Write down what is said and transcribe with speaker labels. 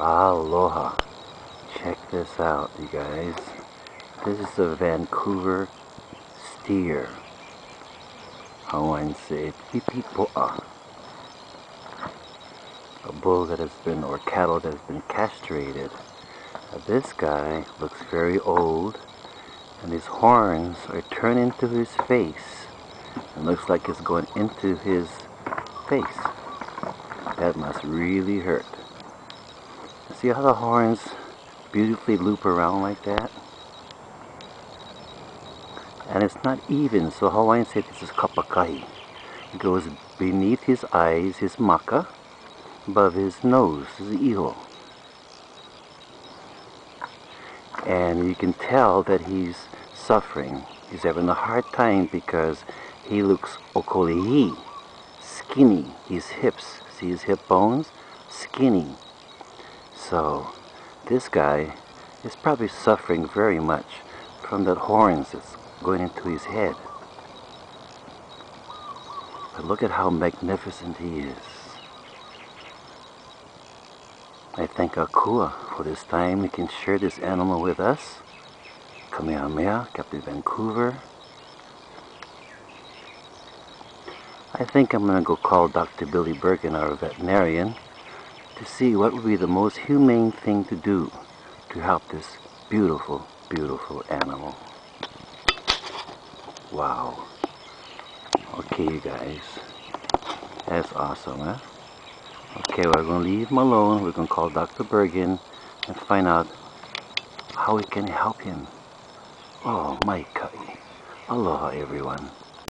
Speaker 1: Aloha. Check this out, you guys. This is a Vancouver steer. Hawaiian say pipipo'a. A bull that has been, or cattle that has been castrated. Now this guy looks very old, and his horns are turned into his face. It looks like it's going into his face. That must really hurt. See how the horns beautifully loop around like that? And it's not even, so Hawaiians say this is kapakai. It goes beneath his eyes, his maka, above his nose, his iho. And you can tell that he's suffering. He's having a hard time because he looks okolihi, skinny. His hips, see his hip bones? Skinny. So this guy is probably suffering very much from the horns that's going into his head. But look at how magnificent he is. I thank Akua for this time he can share this animal with us. Kamehameha, Captain Vancouver. I think I'm going to go call Dr. Billy Bergin, our veterinarian, to see what would be the most humane thing to do to help this beautiful, beautiful animal. Wow. Okay, you guys. That's awesome, huh? Okay, we're going to leave him alone. We're going to call Dr. Bergin and find out how we can help him. Oh, my kai. Aloha, everyone.